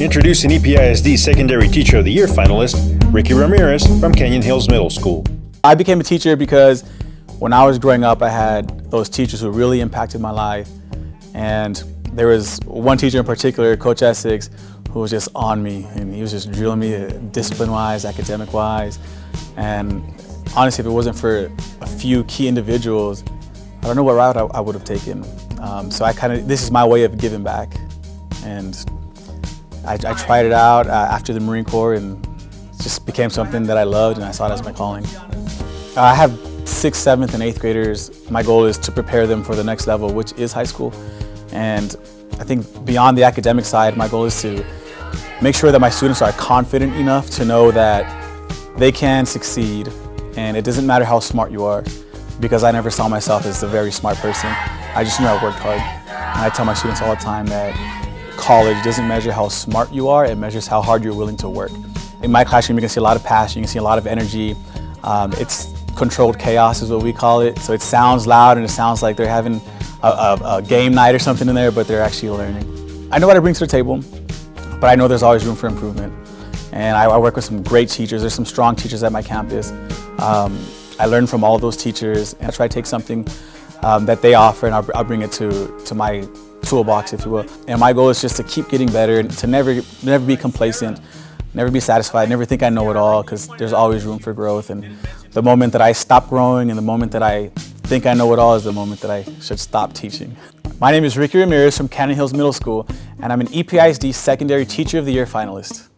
Introducing EPISD Secondary Teacher of the Year finalist, Ricky Ramirez from Canyon Hills Middle School. I became a teacher because when I was growing up, I had those teachers who really impacted my life. And there was one teacher in particular, Coach Essex, who was just on me. And he was just drilling me discipline-wise, academic-wise. And honestly, if it wasn't for a few key individuals, I don't know what route I, I would have taken. Um, so I kind of, this is my way of giving back. And I, I tried it out uh, after the Marine Corps and just became something that I loved and I saw it as my calling. Uh, I have sixth, seventh, and eighth graders. My goal is to prepare them for the next level, which is high school. And I think beyond the academic side, my goal is to make sure that my students are confident enough to know that they can succeed and it doesn't matter how smart you are because I never saw myself as a very smart person. I just knew I worked hard. And I tell my students all the time that college doesn't measure how smart you are, it measures how hard you're willing to work. In my classroom, you can see a lot of passion, you can see a lot of energy. Um, it's controlled chaos is what we call it. So it sounds loud and it sounds like they're having a, a, a game night or something in there, but they're actually learning. I know what I bring to the table, but I know there's always room for improvement. And I, I work with some great teachers. There's some strong teachers at my campus. Um, I learn from all those teachers and I try to take something um, that they offer and I'll, I'll, bring it to, to my toolbox, if you will. And my goal is just to keep getting better and to never, never be complacent, never be satisfied, never think I know it all because there's always room for growth. And the moment that I stop growing and the moment that I think I know it all is the moment that I should stop teaching. My name is Ricky Ramirez from Canyon Hills Middle School and I'm an EPISD Secondary Teacher of the Year finalist.